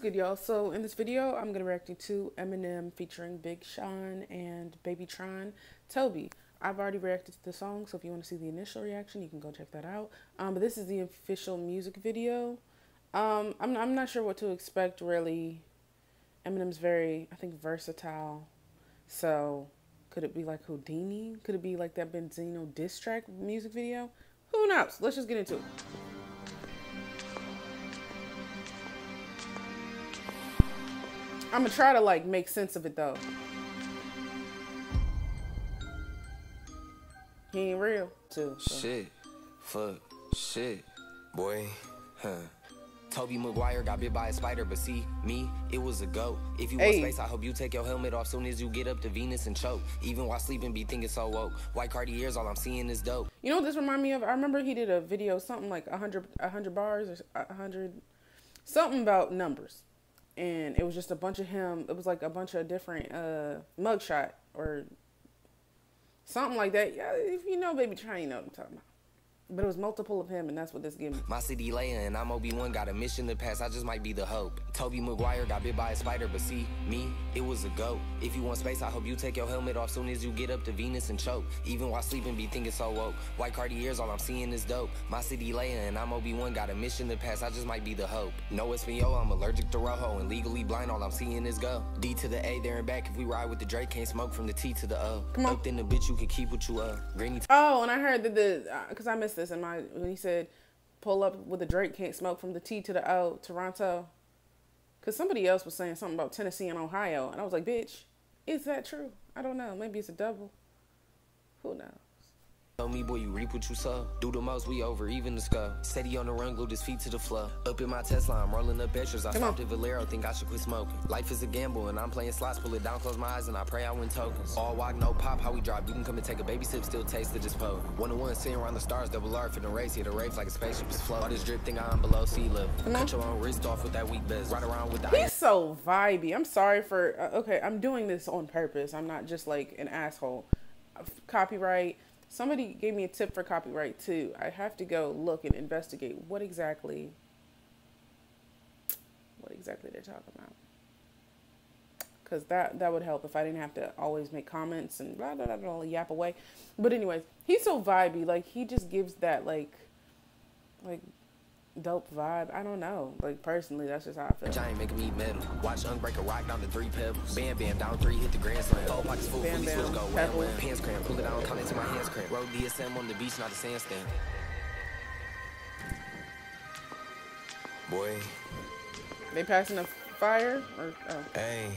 good, y'all? So in this video, I'm gonna react to Eminem featuring Big Sean and Baby Tron, Tobey. I've already reacted to the song, so if you want to see the initial reaction, you can go check that out. Um, but this is the official music video. Um, I'm I'm not sure what to expect really. Eminem's very, I think, versatile. So, could it be like Houdini? Could it be like that Benzino diss track music video? Who knows? Let's just get into it. I'm gonna try to like make sense of it though. He ain't real too. So. Shit, fuck, shit, boy, huh. Tobey Maguire got bit by a spider, but see, me, it was a goat. If you hey. want space, I hope you take your helmet off soon as you get up to Venus and choke. Even while sleeping, be thinking so woke. White Cartiers, all I'm seeing is dope. You know what this remind me of? I remember he did a video, something like 100, 100 bars or 100, something about numbers and it was just a bunch of him. It was like a bunch of different uh, mugshot or something like that. Yeah, if you know Babytron, you know what I'm talking about. But it was multiple of him, and that's what this gave me. My city Leia and I'm Obi-Wan got a mission to pass. I just might be the hope. Tobey Maguire got bit by a spider, but see, me, it was a goat. If you want space, I hope you take your helmet off soon as you get up to Venus and choke. Even while sleeping, be thinking so woke. White Cartiers, all I'm seeing is dope. My city Leia and I'm Obi-Wan got a mission to pass. I just might be the hope. No Espanol, I'm allergic to Rojo, and legally blind, all I'm seeing is go. D to the A, there and back. If we ride with the Drake, can't smoke from the T to the O. Come on. Up in the bitch, you can keep what you love. Greeny. Oh, and I heard that the, because uh, I missed this in my, when he said, pull up with a Drake, can't smoke from the T to the O, Toronto. Because somebody else was saying something about Tennessee and Ohio. And I was like, bitch, is that true? I don't know. Maybe it's a double. Who knows? Tell me, boy, you reap what you sow. Do the most, we over, even the skull. Steady on the run, glued his feet to the floor. Up in my Tesla, I'm rolling up extras. I stopped at Valero, think I should quit smoking. Life is a gamble, and I'm playing slots. Pull it down, close my eyes, and I pray I win tokens. All walk, no pop, how we drop. You can come and take a baby sip, still taste it, just pose. One on one, sitting around the stars, double R for the race. Hit a race like a spaceship is flow. All this drip thing I'm below sea level. Cut your own wrist off with that weak best. Ride around with the He's so vibey. I'm sorry for, uh, okay, I'm doing this on purpose. I'm not just like an asshole. Copyright Somebody gave me a tip for copyright too. I have to go look and investigate what exactly what exactly they're talking about. Cause that that would help if I didn't have to always make comments and blah blah blah, blah yap away. But anyways, he's so vibey. Like he just gives that like like dope vibe. I don't know. Like personally, that's just how I feel. Giant making me metal. Watch Unk break a rock down to three pebbles. Bam bam down three, hit the grand slam. Four pockets full, bam, fully switch go wham wham. Pants cramp, pull it out, count into my hands cramp. Road DSM on the beach, not a sandstand. Boy. They passing a fire or oh. Hey,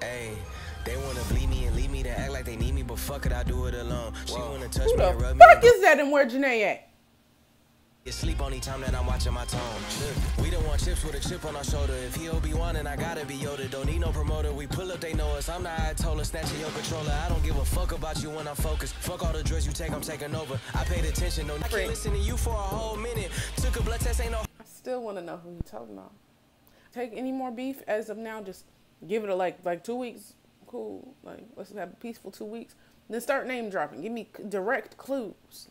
hey. They wanna bleed me and leave me to act like they need me, but fuck it, I do it alone. She Whoa. wanna touch Who me and rub me. Who the fuck is that and where Janae at? Sleep only time that I'm watching my tone. We don't want chips with a chip on our shoulder. If he Obi-Wan and I gotta be Yoda. Don't need no promoter. We pull up, they know us. I'm the Ayatollah, snatching your controller. I don't give a fuck about you when I'm focused. Fuck all the drugs you take, I'm taking over. I paid attention, no I can't listen to you for a whole minute. Took a blood test, ain't no. I still wanna know who you talking about. Take any more beef as of now, just give it a like like two weeks. Cool. Like let's have a peaceful two weeks. Then start name dropping. Give me direct clues.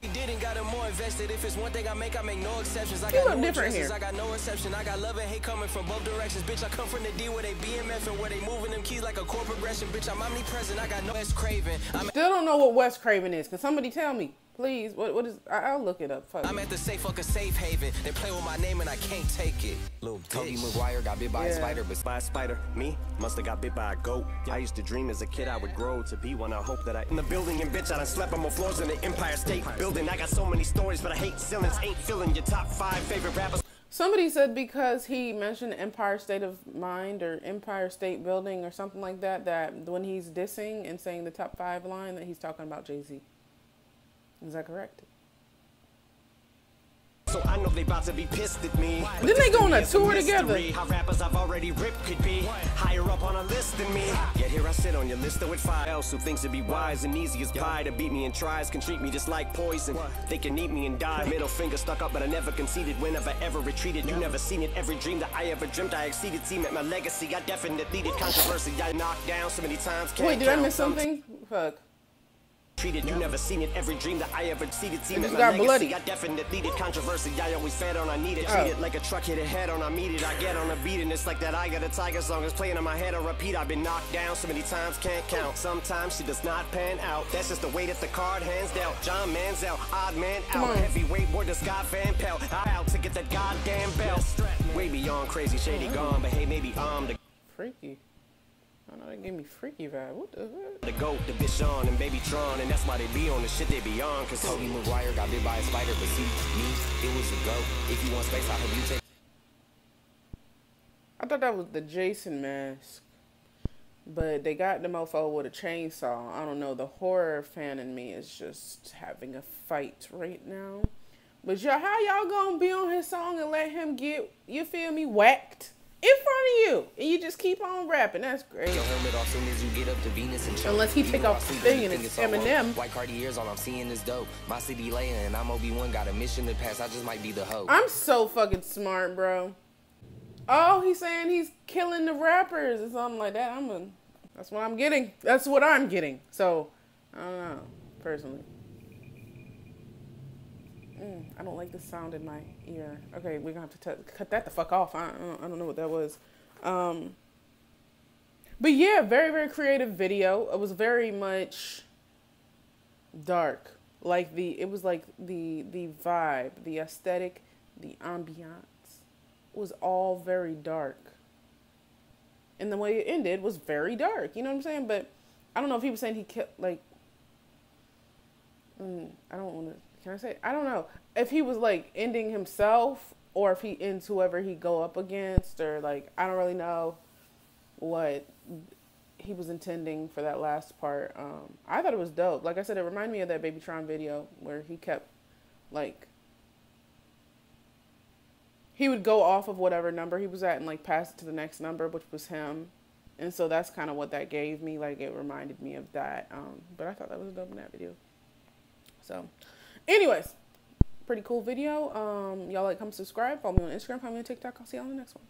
He didn't got him more invested. If it's one thing I make, I make no exceptions. I got no different here. I got no exception. I got love and hate coming from both directions. Bitch, I come from the D where they BMF and where they moving them keys like a core progression. Bitch, I'm omnipresent. I got no Wes Craven. I'm Still don't know what West Craven is. Can somebody tell me? Please, what what is? I'll look it up. Fuck I'm at the safe fucking safe haven. They play with my name and I can't take it. Little Tobey Maguire got bit by yeah. a spider, but by a spider. Me must have got bit by a goat. Yeah. I used to dream as a kid I would grow to be one. I hope that I in the building and bitch I done slept on more floors in the Empire State Building. I got so many stories, but I hate ceilings. Ain't filling your top five favorite rappers. Somebody said because he mentioned Empire State of Mind or Empire State Building or something like that, that when he's dissing and saying the top five line, that he's talking about Jay Z. Is that correct? So I know they about to be pissed at me. Didn't they go on a tour together? How rappers I've already ripped could be higher up on a list than me. Yet here I sit on your list with five else who thinks it'd be wise and easy as pie to beat me and tries can treat me just like poison. They can eat me and die. Middle finger stuck up, but I never conceded whenever ever retreated. You never seen it. Every dream that I ever dreamt, I exceeded. See, met my legacy. I definitely did controversy. I knocked down so many times. Wait, did I miss something? Fuck. Treated. You never seen it. Every dream that I ever seeded seen It got bloody. I definitely did controversy. I always fed on. I need it. Oh. Ah. Treat like a truck hit a head on. I meet it. I get on a beat and it's like that. I got a tiger song is playing in my head on repeat. I've been knocked down so many times can't count. Sometimes she does not pan out. That's just the way that the card hands dealt. John Manziel, odd man out. Heavyweight word to Scott Van Pelt. I out to get that goddamn belt. Way beyond crazy, shady gone. But hey, maybe I'm the Freaky. I know they gave me freaky vibe. What the heck? the goat, the Big Sean and Babytron, and that's why they be on the shit they be on. Cause Tobey Maguire got bit by a spider, but see, me, it was a go. If you want space, I hope you take I thought that was the Jason mask. But they got the mofo with a chainsaw. I don't know. The horror fan in me is just having a fight right now. But y'all, how y'all gonna be on his song and let him get, you feel me, whacked in front of you? And you just keep on rapping. That's great. your helmet off soon as you get up to Venus and choke. Unless he take off the thing and it's. Eminem. White Cartier's all I'm seeing is dope. My city laying and I'm Obi-Wan, got a mission to pass. I just might be the hoe. I'm so fucking smart, bro. Oh, he's saying he's killing the rappers or something like that. I'm a, that's what I'm getting. That's what I'm getting. So, I don't know, personally. Mm, I don't like the sound in my ear. Okay, we're gonna have to cut that the fuck off. I, I don't know what that was. Um, but yeah, very very creative video. It was very much dark. Like the it was like the the vibe, the aesthetic, the ambiance was all very dark. And the way it ended was very dark. You know what I'm saying? But I don't know if he was saying he kept like mm, I don't want to can I say I don't know if he was like ending himself or if he ends whoever he go up against or like I don't really know what he was intending for that last part. Um, I thought it was dope. Like I said, it reminded me of that Babytron video where he kept like he would go off of whatever number he was at and like pass it to the next number, which was him. And so that's kind of what that gave me. Like it reminded me of that. Um, but I thought that was dope in that video. So, anyways, pretty cool video. Um, y'all like, come subscribe, follow me on Instagram, follow me on TikTok. I'll see y'all on the next one.